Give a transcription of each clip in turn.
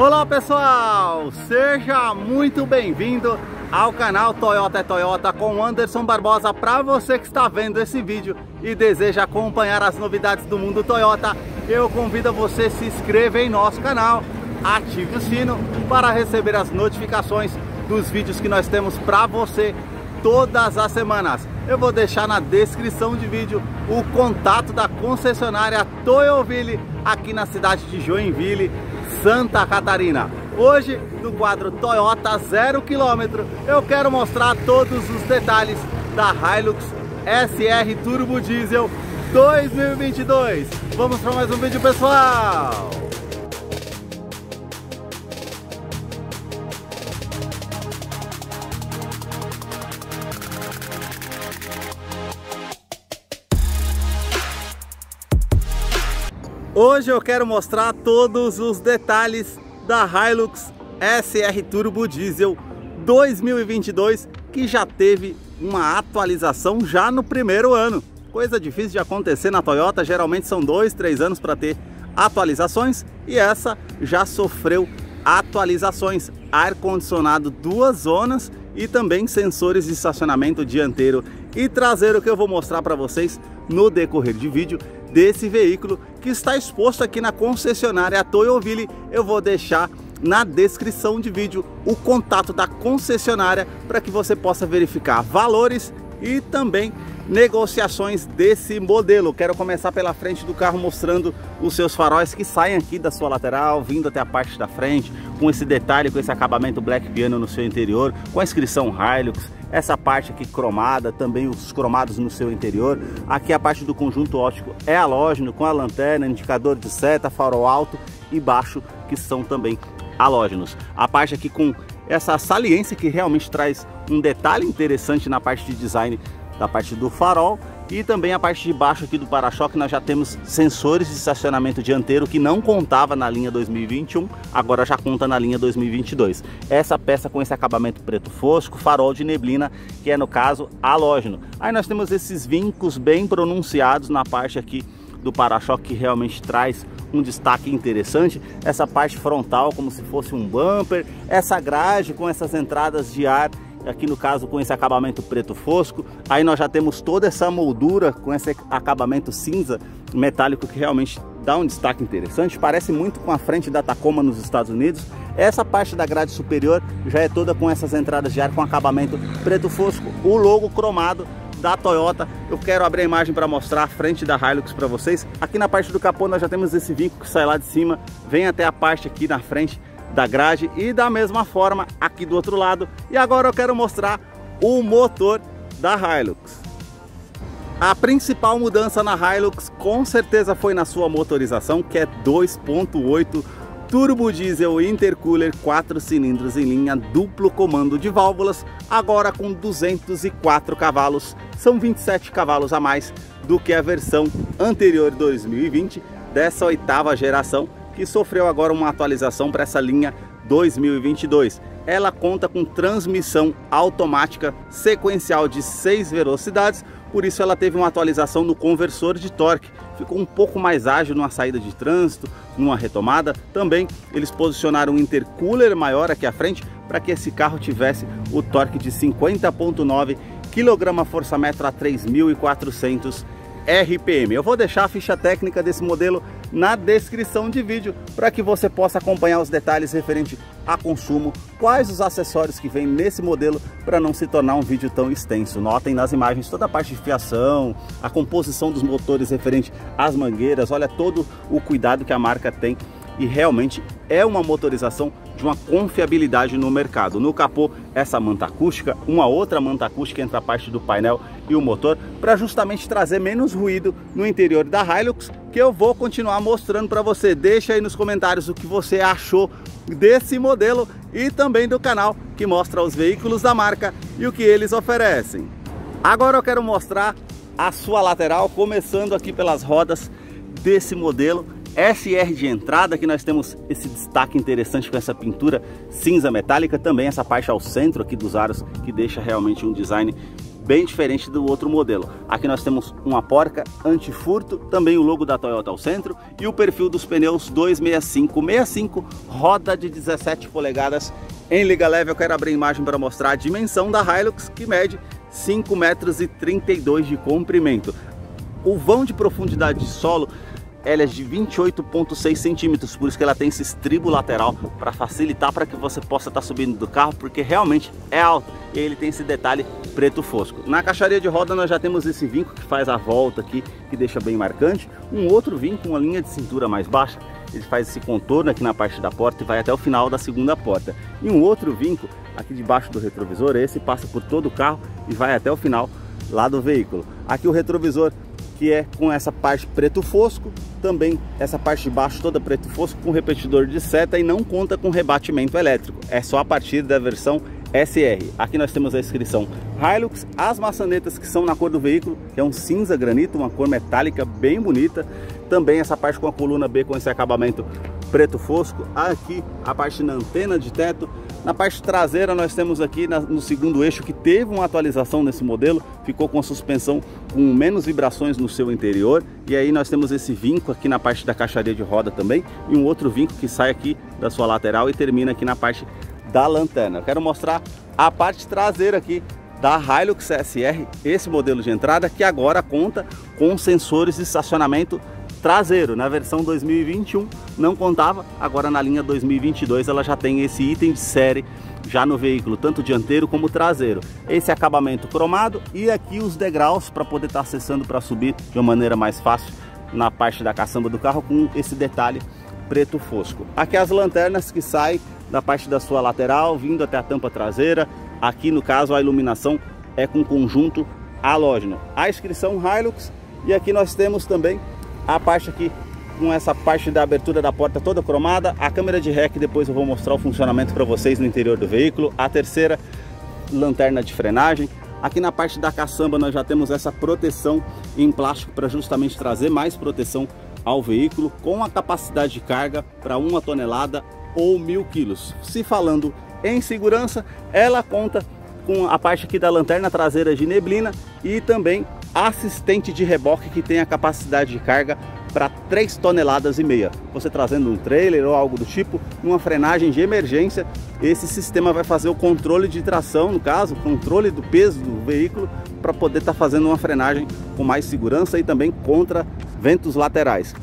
Olá pessoal, seja muito bem-vindo ao canal Toyota é Toyota com Anderson Barbosa. Para você que está vendo esse vídeo e deseja acompanhar as novidades do mundo Toyota, eu convido você a se inscrever em nosso canal, ative o sino para receber as notificações dos vídeos que nós temos para você todas as semanas. Eu vou deixar na descrição de vídeo o contato da concessionária Toyoville aqui na cidade de Joinville, Santa Catarina. Hoje, no quadro Toyota 0 km, eu quero mostrar todos os detalhes da Hilux SR Turbo Diesel 2022. Vamos para mais um vídeo, pessoal! Hoje eu quero mostrar todos os detalhes da Hilux SR Turbo Diesel 2022 que já teve uma atualização já no primeiro ano. Coisa difícil de acontecer na Toyota, geralmente são dois, três anos para ter atualizações e essa já sofreu atualizações, ar-condicionado duas zonas e também sensores de estacionamento dianteiro e traseiro que eu vou mostrar para vocês no decorrer de vídeo desse veículo que está exposto aqui na concessionária Toyoville. Eu vou deixar na descrição de vídeo o contato da concessionária para que você possa verificar valores e também negociações desse modelo. Quero começar pela frente do carro mostrando os seus faróis que saem aqui da sua lateral, vindo até a parte da frente, com esse detalhe, com esse acabamento black piano no seu interior, com a inscrição Hilux, essa parte aqui cromada, também os cromados no seu interior. Aqui a parte do conjunto óptico é halógeno, com a lanterna, indicador de seta, farol alto e baixo, que são também halógenos. A parte aqui com essa saliência que realmente traz um detalhe interessante na parte de design da parte do farol e também a parte de baixo aqui do para-choque nós já temos sensores de estacionamento dianteiro que não contava na linha 2021, agora já conta na linha 2022. Essa peça com esse acabamento preto fosco, farol de neblina, que é no caso halógeno. Aí nós temos esses vincos bem pronunciados na parte aqui do para-choque que realmente traz um destaque interessante. Essa parte frontal como se fosse um bumper, essa grade com essas entradas de ar aqui no caso com esse acabamento preto fosco. Aí nós já temos toda essa moldura com esse acabamento cinza metálico que realmente dá um destaque interessante. Parece muito com a frente da Tacoma nos Estados Unidos. Essa parte da grade superior já é toda com essas entradas de ar com acabamento preto fosco. O logo cromado da Toyota. Eu quero abrir a imagem para mostrar a frente da Hilux para vocês. Aqui na parte do capô nós já temos esse vinco que sai lá de cima, vem até a parte aqui na frente da grade e da mesma forma aqui do outro lado. E agora eu quero mostrar o motor da Hilux. A principal mudança na Hilux com certeza foi na sua motorização, que é 2.8 turbo diesel intercooler 4 cilindros em linha, duplo comando de válvulas, agora com 204 cavalos, são 27 cavalos a mais do que a versão anterior 2020 dessa oitava geração que sofreu agora uma atualização para essa linha 2022. Ela conta com transmissão automática sequencial de 6 velocidades, por isso ela teve uma atualização no conversor de torque. Ficou um pouco mais ágil numa saída de trânsito, numa retomada. Também eles posicionaram um intercooler maior aqui à frente para que esse carro tivesse o torque de 50.9 kgfm a 3.400 RPM. Eu vou deixar a ficha técnica desse modelo na descrição de vídeo para que você possa acompanhar os detalhes referente a consumo, quais os acessórios que vem nesse modelo para não se tornar um vídeo tão extenso. Notem nas imagens toda a parte de fiação, a composição dos motores referente às mangueiras, olha todo o cuidado que a marca tem e realmente é uma motorização de uma confiabilidade no mercado. No capô, essa manta acústica, uma outra manta acústica entre a parte do painel e o motor, para justamente trazer menos ruído no interior da Hilux, que eu vou continuar mostrando para você. Deixa aí nos comentários o que você achou desse modelo e também do canal que mostra os veículos da marca e o que eles oferecem. Agora eu quero mostrar a sua lateral, começando aqui pelas rodas desse modelo SR de entrada, que nós temos esse destaque interessante com essa pintura cinza metálica, também essa parte ao centro aqui dos aros, que deixa realmente um design bem diferente do outro modelo. Aqui nós temos uma porca anti-furto, também o logo da Toyota ao centro e o perfil dos pneus 265-65, roda de 17 polegadas em liga leve. Eu quero abrir a imagem para mostrar a dimensão da Hilux, que mede 5 metros e 32 de comprimento. O vão de profundidade de solo ela é de 28,6 centímetros, por isso que ela tem esse estribo lateral para facilitar para que você possa estar tá subindo do carro, porque realmente é alto e ele tem esse detalhe preto fosco. Na caixaria de roda nós já temos esse vinco que faz a volta aqui, que deixa bem marcante, um outro vinco, uma linha de cintura mais baixa, ele faz esse contorno aqui na parte da porta e vai até o final da segunda porta. E um outro vinco aqui debaixo do retrovisor, esse passa por todo o carro e vai até o final lá do veículo. Aqui o retrovisor que é com essa parte preto fosco, também essa parte de baixo toda preto fosco com repetidor de seta e não conta com rebatimento elétrico, é só a partir da versão SR. Aqui nós temos a inscrição Hilux, as maçanetas que são na cor do veículo, que é um cinza granito, uma cor metálica bem bonita. Também essa parte com a coluna B com esse acabamento preto fosco. Aqui a parte na antena de teto, na parte traseira nós temos aqui no segundo eixo que teve uma atualização nesse modelo, ficou com a suspensão com menos vibrações no seu interior e aí nós temos esse vinco aqui na parte da caixaria de roda também e um outro vinco que sai aqui da sua lateral e termina aqui na parte da lanterna. Eu quero mostrar a parte traseira aqui da Hilux SR, esse modelo de entrada que agora conta com sensores de estacionamento traseiro. Na versão 2021 não contava, agora na linha 2022 ela já tem esse item de série já no veículo, tanto dianteiro como traseiro. Esse acabamento cromado e aqui os degraus para poder estar tá acessando para subir de uma maneira mais fácil na parte da caçamba do carro com esse detalhe preto fosco. Aqui as lanternas que saem da parte da sua lateral, vindo até a tampa traseira. Aqui no caso a iluminação é com conjunto halógeno. A inscrição Hilux e aqui nós temos também a parte aqui com essa parte da abertura da porta toda cromada, a câmera de que depois eu vou mostrar o funcionamento para vocês no interior do veículo, a terceira lanterna de frenagem. Aqui na parte da caçamba nós já temos essa proteção em plástico para justamente trazer mais proteção ao veículo com a capacidade de carga para uma tonelada ou mil quilos. Se falando em segurança, ela conta com a parte aqui da lanterna traseira de neblina e também assistente de reboque que tem a capacidade de carga para 3 toneladas e meia. Você trazendo um trailer ou algo do tipo, numa frenagem de emergência, esse sistema vai fazer o controle de tração, no caso, controle do peso do veículo, para poder estar tá fazendo uma frenagem com mais segurança e também contra ventos laterais.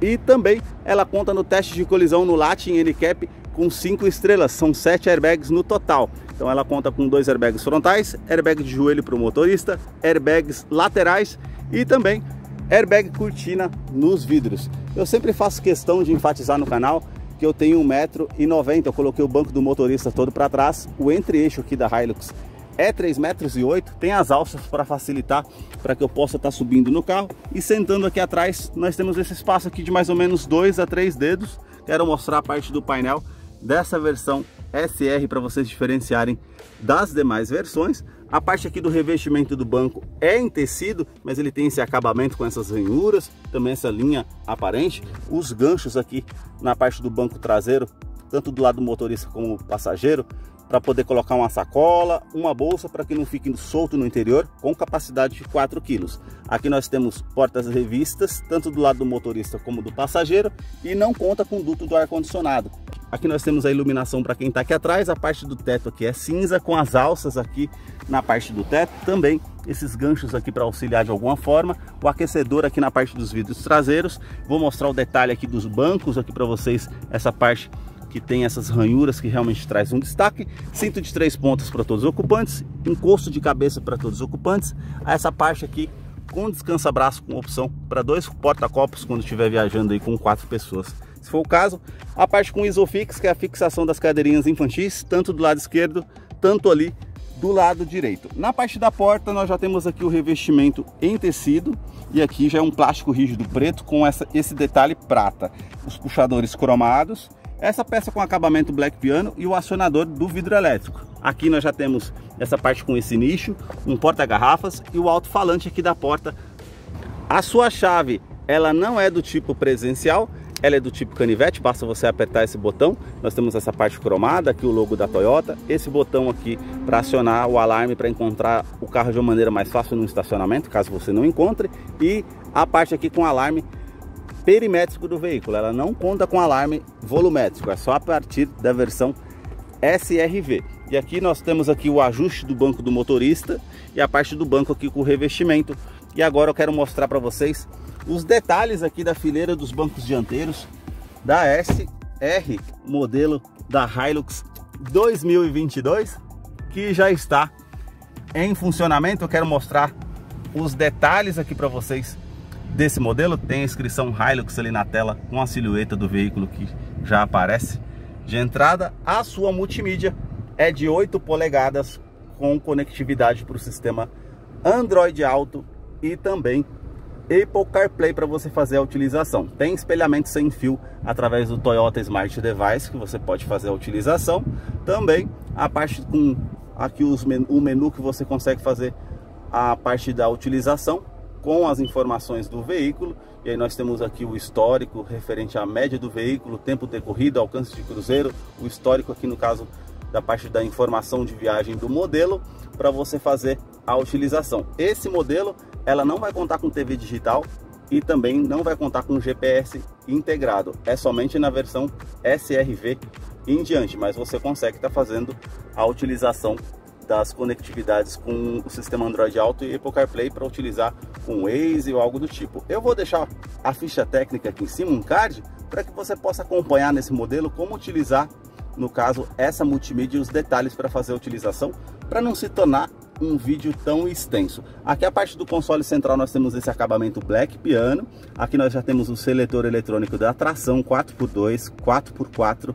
E também ela conta no teste de colisão no Latin NCAP com 5 estrelas, são 7 airbags no total. Então ela conta com dois airbags frontais, airbag de joelho para o motorista, airbags laterais e também airbag cortina nos vidros. Eu sempre faço questão de enfatizar no canal que eu tenho 1,90m, eu coloquei o banco do motorista todo para trás, o entre-eixo aqui da Hilux é 3,8 metros, 8, tem as alças para facilitar, para que eu possa estar tá subindo no carro. E sentando aqui atrás, nós temos esse espaço aqui de mais ou menos 2 a 3 dedos. Quero mostrar a parte do painel dessa versão SR para vocês diferenciarem das demais versões. A parte aqui do revestimento do banco é em tecido, mas ele tem esse acabamento com essas ranhuras, também essa linha aparente. Os ganchos aqui na parte do banco traseiro, tanto do lado do motorista como do passageiro, para poder colocar uma sacola, uma bolsa para que não fique solto no interior, com capacidade de 4 kg. Aqui nós temos portas revistas, tanto do lado do motorista como do passageiro, e não conta com duto do ar-condicionado. Aqui nós temos a iluminação para quem está aqui atrás, a parte do teto aqui é cinza, com as alças aqui na parte do teto, também esses ganchos aqui para auxiliar de alguma forma, o aquecedor aqui na parte dos vidros traseiros, vou mostrar o detalhe aqui dos bancos aqui para vocês, essa parte que tem essas ranhuras que realmente traz um destaque, cinto de três pontas para todos os ocupantes, encosto de cabeça para todos os ocupantes, essa parte aqui com descansa-braço com opção para dois porta-copos quando estiver viajando aí com quatro pessoas. Se for o caso, a parte com isofix, que é a fixação das cadeirinhas infantis, tanto do lado esquerdo, tanto ali do lado direito. Na parte da porta nós já temos aqui o revestimento em tecido e aqui já é um plástico rígido preto com essa, esse detalhe prata. Os puxadores cromados essa peça com acabamento black piano e o acionador do vidro elétrico. Aqui nós já temos essa parte com esse nicho, um porta-garrafas e o alto-falante aqui da porta. A sua chave, ela não é do tipo presencial, ela é do tipo canivete, basta você apertar esse botão. Nós temos essa parte cromada, aqui o logo da Toyota. Esse botão aqui para acionar o alarme para encontrar o carro de uma maneira mais fácil no estacionamento, caso você não encontre. E a parte aqui com alarme perimétrico do veículo. Ela não conta com alarme volumétrico, é só a partir da versão SRV. E aqui nós temos aqui o ajuste do banco do motorista e a parte do banco aqui com o revestimento. E agora eu quero mostrar para vocês os detalhes aqui da fileira dos bancos dianteiros da SR modelo da Hilux 2022 que já está em funcionamento. Eu quero mostrar os detalhes aqui para vocês desse modelo. Tem a inscrição Hilux ali na tela com a silhueta do veículo que já aparece de entrada. A sua multimídia é de 8 polegadas com conectividade para o sistema Android Auto e também Apple CarPlay para você fazer a utilização. Tem espelhamento sem fio através do Toyota Smart Device que você pode fazer a utilização. Também a parte com aqui os o menu que você consegue fazer a parte da utilização com as informações do veículo. E aí nós temos aqui o histórico referente à média do veículo, tempo decorrido, alcance de cruzeiro, o histórico aqui no caso da parte da informação de viagem do modelo para você fazer a utilização. Esse modelo ela não vai contar com TV digital e também não vai contar com GPS integrado. É somente na versão SRV em diante, mas você consegue estar tá fazendo a utilização das conectividades com o sistema Android Auto e Apple CarPlay para utilizar com Waze ou algo do tipo. Eu vou deixar a ficha técnica aqui em cima, um card, para que você possa acompanhar nesse modelo como utilizar, no caso, essa multimídia e os detalhes para fazer a utilização, para não se tornar um vídeo tão extenso. Aqui a parte do console central nós temos esse acabamento black piano. Aqui nós já temos o seletor eletrônico da tração 4x2, 4x4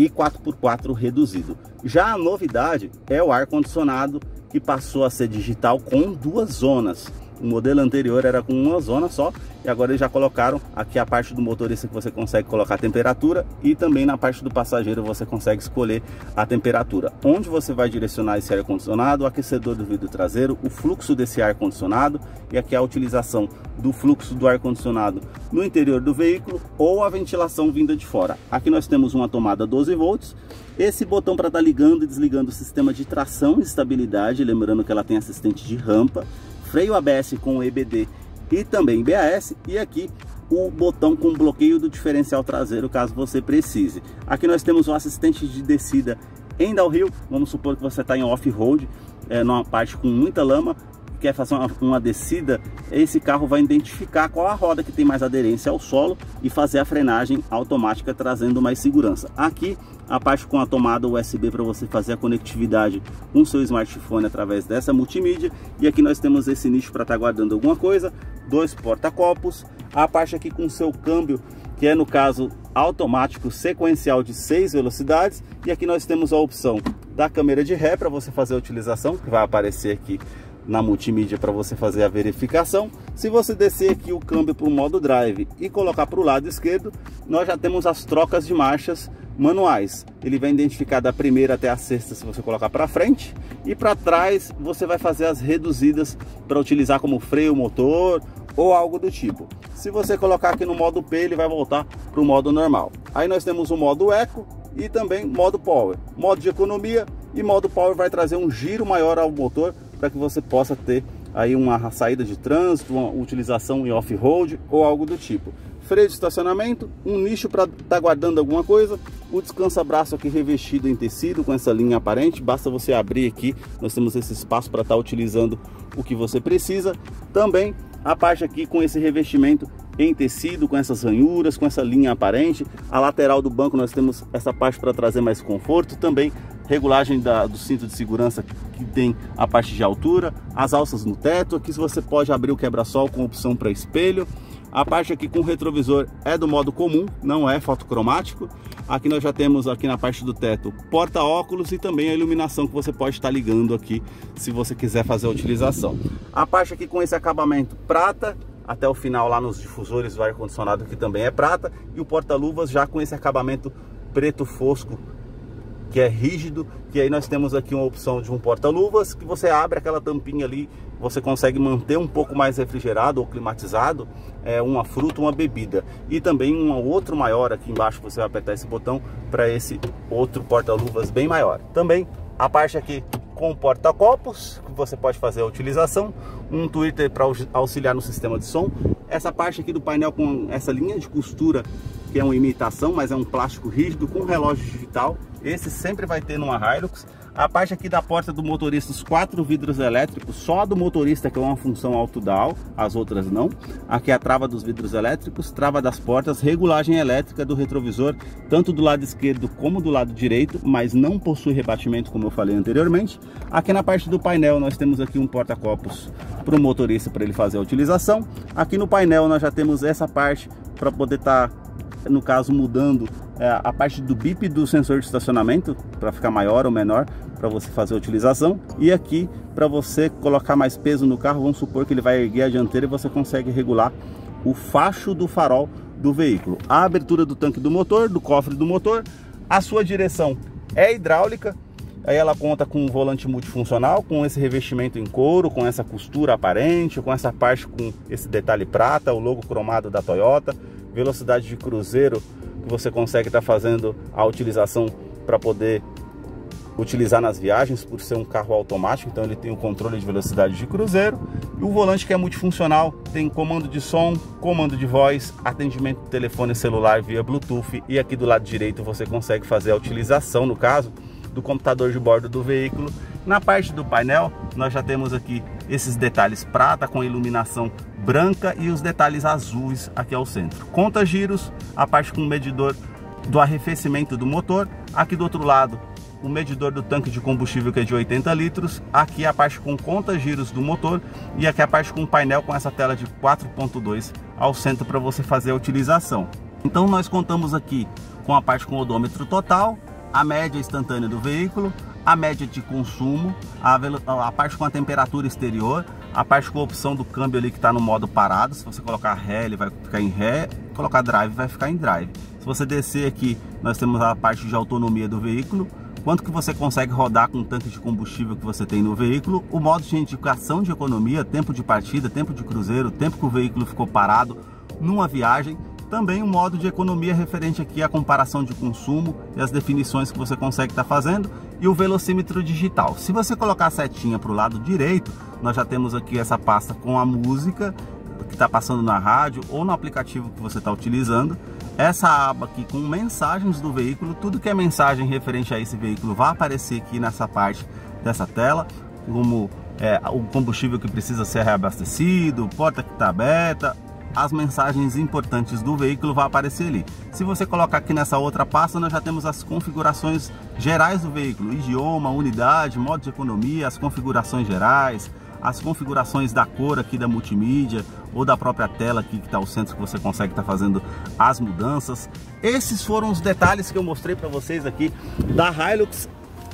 e 4x4 reduzido. Já a novidade é o ar condicionado que passou a ser digital com duas zonas. O modelo anterior era com uma zona só e agora eles já colocaram aqui a parte do motorista que você consegue colocar a temperatura e também na parte do passageiro você consegue escolher a temperatura. Onde você vai direcionar esse ar condicionado, o aquecedor do vidro traseiro, o fluxo desse ar condicionado e aqui a utilização do fluxo do ar condicionado no interior do veículo ou a ventilação vinda de fora. Aqui nós temos uma tomada 12 volts, esse botão para estar tá ligando e desligando o sistema de tração e estabilidade, lembrando que ela tem assistente de rampa, freio ABS com EBD e também BAS e aqui o botão com bloqueio do diferencial traseiro caso você precise. Aqui nós temos o assistente de descida em downhill, vamos supor que você está em off-road, é, numa parte com muita lama, quer fazer uma, uma, descida, esse carro vai identificar qual a roda que tem mais aderência ao solo e fazer a frenagem automática trazendo mais segurança. Aqui a parte com a tomada USB para você fazer a conectividade com seu smartphone através dessa multimídia. E aqui nós temos esse nicho para estar tá guardando alguma coisa, dois porta-copos, a parte aqui com seu câmbio que é no caso automático sequencial de seis velocidades. E aqui nós temos a opção da câmera de ré para você fazer a utilização que vai aparecer aqui na multimídia para você fazer a verificação. Se você descer aqui o câmbio para o modo drive e colocar para o lado esquerdo, nós já temos as trocas de marchas manuais. Ele vai identificar da primeira até a sexta se você colocar para frente e para trás você vai fazer as reduzidas para utilizar como freio motor ou algo do tipo. Se você colocar aqui no modo P, ele vai voltar para o modo normal. Aí nós temos o modo Eco e também modo Power. Modo de economia e modo Power vai trazer um giro maior ao motor para que você possa ter aí uma saída de trânsito, uma utilização em off-road ou algo do tipo. Freio de estacionamento, um nicho para estar tá guardando alguma coisa, o descansa-braço aqui revestido em tecido com essa linha aparente, basta você abrir aqui, nós temos esse espaço para estar tá utilizando o que você precisa. Também a parte aqui com esse revestimento em tecido, com essas ranhuras, com essa linha aparente. A lateral do banco nós temos essa parte para trazer mais conforto. Também regulagem da, do cinto de segurança que tem a parte de altura, as alças no teto. Aqui você pode abrir o quebra-sol com opção para espelho. A parte aqui com retrovisor é do modo comum, não é fotocromático. Aqui nós já temos aqui na parte do teto porta-óculos e também a iluminação que você pode estar ligando aqui se você quiser fazer a utilização. A parte aqui com esse acabamento prata, até o final lá nos difusores do ar-condicionado que também é prata e o porta-luvas já com esse acabamento preto fosco que é rígido, que aí nós temos aqui uma opção de um porta-luvas, que você abre aquela tampinha ali, você consegue manter um pouco mais refrigerado ou climatizado é, uma fruta, uma bebida. E também um outro maior aqui embaixo, você vai apertar esse botão para esse outro porta-luvas bem maior. Também a parte aqui com porta-copos, que você pode fazer a utilização, um Twitter para auxiliar no sistema de som, essa parte aqui do painel com essa linha de costura, que é uma imitação, mas é um plástico rígido com relógio digital, esse sempre vai ter numa Hilux, a parte aqui da porta do motorista, os quatro vidros elétricos, só a do motorista que é uma função auto-down, as outras não. Aqui é a trava dos vidros elétricos, trava das portas, regulagem elétrica do retrovisor, tanto do lado esquerdo como do lado direito, mas não possui rebatimento como eu falei anteriormente. Aqui na parte do painel nós temos aqui um porta-copos para o motorista para ele fazer a utilização. Aqui no painel nós já temos essa parte para poder estar tá no caso mudando é, a parte do bip do sensor de estacionamento para ficar maior ou menor para você fazer a utilização. E aqui para você colocar mais peso no carro vamos supor que ele vai erguer a dianteira e você consegue regular o facho do farol do veículo. A abertura do tanque do motor do cofre do motor a sua direção é hidráulica Aí ela conta com um volante multifuncional, com esse revestimento em couro, com essa costura aparente, com essa parte com esse detalhe prata, o logo cromado da Toyota velocidade de cruzeiro que você consegue estar tá fazendo a utilização para poder utilizar nas viagens por ser um carro automático, então ele tem o controle de velocidade de cruzeiro e o volante que é multifuncional, tem comando de som, comando de voz, atendimento de telefone celular via Bluetooth e aqui do lado direito você consegue fazer a utilização, no caso, do computador de bordo do veículo. Na parte do painel, nós já temos aqui esses detalhes prata com iluminação branca e os detalhes azuis aqui ao centro. Conta giros, a parte com o medidor do arrefecimento do motor. Aqui do outro lado, o medidor do tanque de combustível que é de 80 litros. Aqui a parte com conta giros do motor e aqui a parte com o painel com essa tela de 4.2 ao centro para você fazer a utilização. Então nós contamos aqui com a parte com odômetro total, a média instantânea do veículo, a média de consumo, a, a parte com a temperatura exterior, a parte com a opção do câmbio ali que está no modo parado, se você colocar ré ele vai ficar em ré, colocar drive vai ficar em drive. Se você descer aqui, nós temos a parte de autonomia do veículo, quanto que você consegue rodar com o tanque de combustível que você tem no veículo, o modo de indicação de economia, tempo de partida, tempo de cruzeiro, tempo que o veículo ficou parado numa viagem, também um modo de economia referente aqui à comparação de consumo e as definições que você consegue estar tá fazendo e o velocímetro digital. Se você colocar a setinha para o lado direito, nós já temos aqui essa pasta com a música que está passando na rádio ou no aplicativo que você está utilizando. Essa aba aqui com mensagens do veículo, tudo que é mensagem referente a esse veículo vai aparecer aqui nessa parte dessa tela, como é, o combustível que precisa ser reabastecido, porta que está aberta, as mensagens importantes do veículo vai aparecer ali. Se você colocar aqui nessa outra pasta, nós já temos as configurações gerais do veículo, idioma, unidade, modo de economia, as configurações gerais, as configurações da cor aqui da multimídia ou da própria tela aqui que está o centro que você consegue estar tá fazendo as mudanças. Esses foram os detalhes que eu mostrei para vocês aqui da Hilux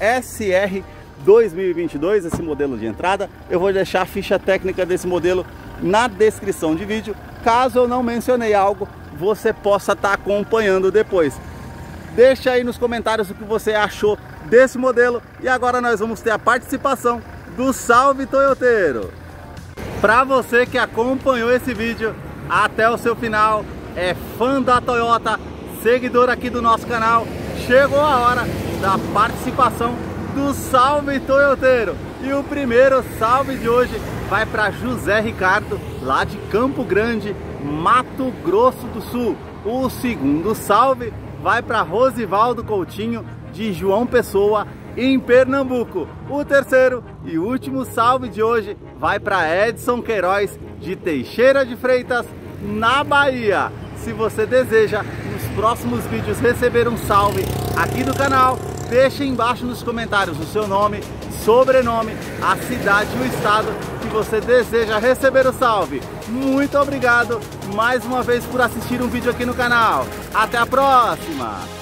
SR 2022, esse modelo de entrada. Eu vou deixar a ficha técnica desse modelo na descrição de vídeo Caso eu não mencionei algo, você possa estar tá acompanhando depois. Deixa aí nos comentários o que você achou desse modelo. E agora nós vamos ter a participação do Salve Toyoteiro. Para você que acompanhou esse vídeo até o seu final, é fã da Toyota, seguidor aqui do nosso canal, chegou a hora da participação do Salve Toyoteiro. E o primeiro salve de hoje vai para José Ricardo, lá de Campo Grande, Mato Grosso do Sul. O segundo salve vai para Rosivaldo Coutinho, de João Pessoa, em Pernambuco. O terceiro e último salve de hoje vai para Edson Queiroz, de Teixeira de Freitas, na Bahia. Se você deseja nos próximos vídeos receber um salve aqui do canal, deixe embaixo nos comentários o seu nome, sobrenome, a cidade e o estado você deseja receber o salve. Muito obrigado mais uma vez por assistir um vídeo aqui no canal. Até a próxima!